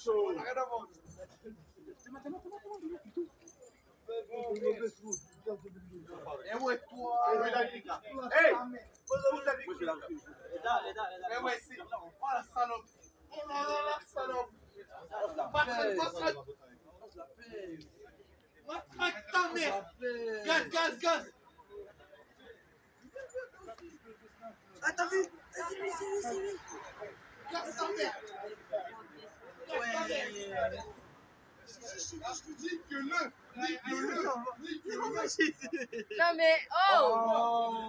Eh. Eh ouais. Hey, Eh ouais, c'est. Oh la salope. Oh là là, la salope. Matraque ta mère. Gaz, gaz, gaz. Ah, t'as vu? C'est lui, c'est lui, c'est lui. Gaz ta mère. Non mais oh! Oh